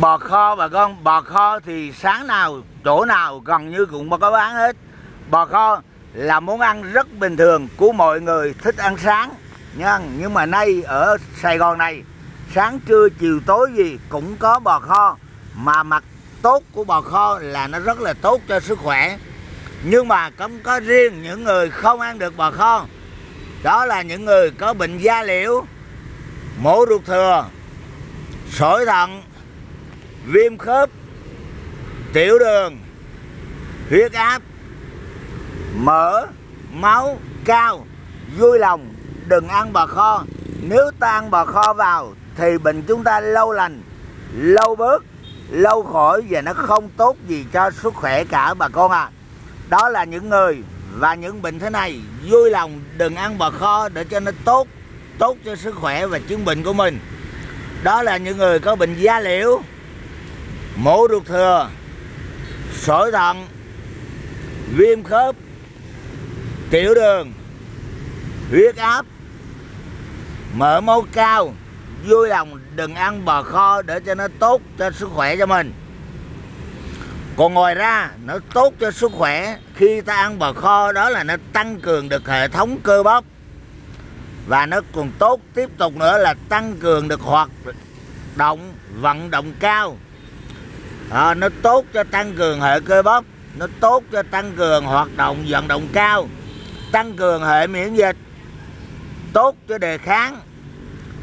bò kho bà con, bò kho thì sáng nào, chỗ nào gần như cũng có bán hết. Bò kho là món ăn rất bình thường của mọi người thích ăn sáng, nha. Nhưng mà nay ở Sài Gòn này, sáng trưa, chiều tối gì cũng có bò kho. Mà mặt tốt của bò kho là nó rất là tốt cho sức khỏe. Nhưng mà cũng có riêng những người không ăn được bò kho. Đó là những người có bệnh da liễu, mổ ruột thừa, sỏi thận viêm khớp, tiểu đường, huyết áp, mỡ, máu, cao, vui lòng, đừng ăn bò kho. Nếu ta ăn bò kho vào thì bệnh chúng ta lâu lành, lâu bớt, lâu khỏi và nó không tốt gì cho sức khỏe cả bà con à đó là những người và những bệnh thế này, vui lòng đừng ăn bò kho để cho nó tốt tốt cho sức khỏe và chứng bệnh của mình. Đó là những người có bệnh da liễu mổ ruột thừa sỏi thận, viêm khớp, tiểu đường, huyết áp mỡ máu cao, vui lòng đừng ăn bò kho để cho nó tốt cho sức khỏe cho mình. Còn ngoài ra, nó tốt cho sức khỏe khi ta ăn bò kho, đó là nó tăng cường được hệ thống cơ bắp. Và nó còn tốt tiếp tục nữa là tăng cường được hoạt động, vận động cao à, nó tốt cho tăng cường hệ cơ bắp nó tốt cho tăng cường hoạt động vận động cao tăng cường hệ miễn dịch tốt cho đề kháng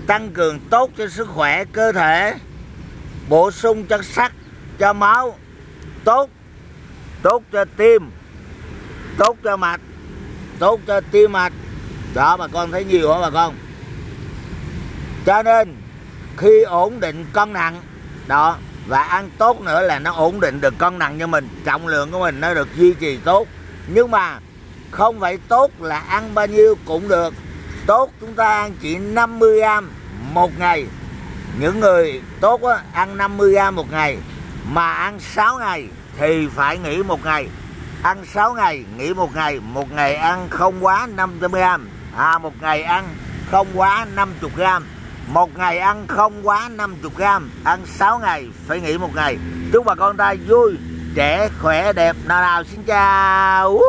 tăng cường tốt cho sức khỏe cơ thể bổ sung chất sắt cho máu tốt tốt cho tim tốt cho mạch tốt cho tim mạch. Đó bà con thấy nhiều hả bà con? Cho nên khi ổn định cân nặng đó và ăn tốt nữa là nó ổn định được cân nặng cho mình trọng lượng của mình nó được duy trì tốt. Nhưng mà không phải tốt là ăn bao nhiêu cũng được. Tốt chúng ta ăn chỉ 50 gram một ngày. Những người tốt á, ăn 50 gram một ngày. Mà ăn 6 ngày thì phải nghỉ một ngày. Ăn 6 ngày nghỉ một ngày. Một ngày ăn không quá 50 gram. À một ngày ăn không quá 50 gram một ngày ăn không quá 50 gram, ăn 6 ngày, phải nghỉ một ngày. Chúc bà con ta vui, trẻ, khỏe, đẹp. Nào nào, xin chào.